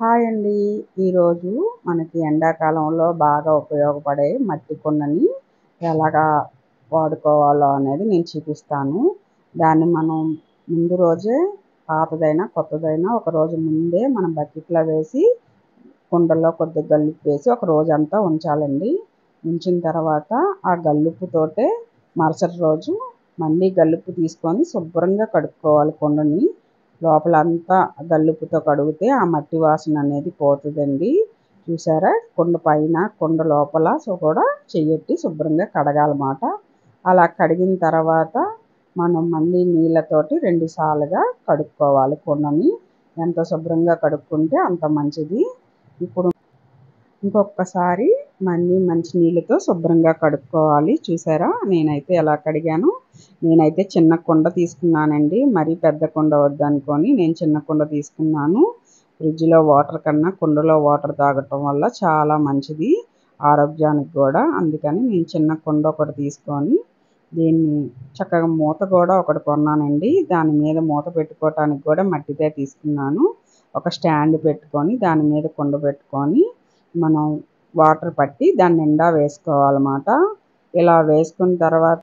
Hi అండి. ఈరోజు మనకి ఎండాకాలంలో బాగా ఉపయోగపడే మట్టి కుండని ఎలాగా వాడుకోవాలో అనేది నేను చూపిస్తాను. దాన్ని మనం ముందు రోజే పాతదైనా కొత్తదైనా ఒక రోజు ముందే మనం బకెట్లో వేసి కుండలో కొద్దిగా గల్లుపు వేసి ఒక రోజంతా ఉంచాలండి. ఉంచిన తర్వాత ఆ గల్లుప్పుతోటే మరుసటి రోజు మళ్ళీ గల్లుప్పు తీసుకొని శుభ్రంగా కడుక్కోవాలి కుండని. లోపలంతా గల్లుప్పుతో కడిగితే ఆ మట్టి వాసన అనేది పోతుందండి. చూసారా? కుండ పైన కుండ లోపల సో కూడా చెయ్యెట్టి శుభ్రంగా కడగాలన్నమాట. అలా కడిగిన తర్వాత మనం మళ్ళీ నీళ్ళతోటి రెండు సార్లుగా కడుక్కోవాలి కుండని. ఎంత శుభ్రంగా కడుక్కుంటే అంత మంచిది. ఇప్పుడు ఇంకొకసారి మళ్ళీ మంచి నీళ్ళతో శుభ్రంగా కడుక్కోవాలి. చూసారా? నేనైతే ఎలా కడిగాను? నేనైతే చిన్న కుండ తీసుకున్నానండి. మరీ పెద్ద కుండ వద్దనుకొని నేను చిన్న కుండ తీసుకున్నాను. ఫ్రిడ్జ్లో వాటర్ కన్నా కుండలో వాటర్ తాగటం వల్ల చాలా మంచిది ఆరోగ్యానికి కూడా. అందుకని నేను చిన్న కుండ ఒకటి తీసుకొని దీన్ని చక్కగా మూత కూడా ఒకటి కొన్నానండి. దాని మీద మూత పెట్టుకోవటానికి కూడా మట్టిదే తీసుకున్నాను. ఒక స్టాండ్ పెట్టుకొని దాని మీద కుండ పెట్టుకొని మనం వాటర్ పట్టి దాని నిండా వేసుకోవాలన్నమాట. ఇలా వేసుకున్న తర్వాత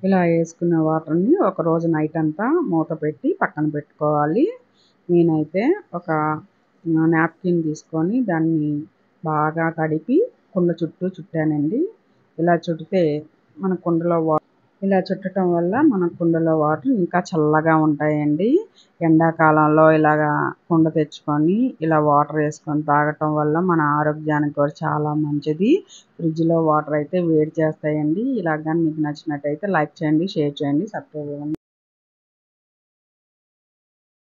ఇలా వేసుకున్న వాటర్ని ఒకరోజు నైట్ అంతా మూత పెట్టి పక్కన పెట్టుకోవాలి. నేనైతే ఒక నాప్కిన్ తీసుకొని దాన్ని బాగా తడిపి కుండ చుట్టూ చుట్టానండి. ఇలా చుడితే మన కుండలో వా ఇలా చుట్టడం వల్ల మన కుండలో వాటర్ ఇంకా చల్లగా ఉంటాయండి. ఎండాకాలంలో ఇలాగా కుండ తెచ్చుకొని ఇలా వాటర్ వేసుకొని తాగటం వల్ల మన ఆరోగ్యానికి కూడా చాలా మంచిది. ఫ్రిడ్జ్లో వాటర్ అయితే వేడి చేస్తాయండి. ఇలాగ మీకు నచ్చినట్టయితే లైక్ చేయండి షేర్ చేయండి సబ్స్క్రైబ్ చేయండి.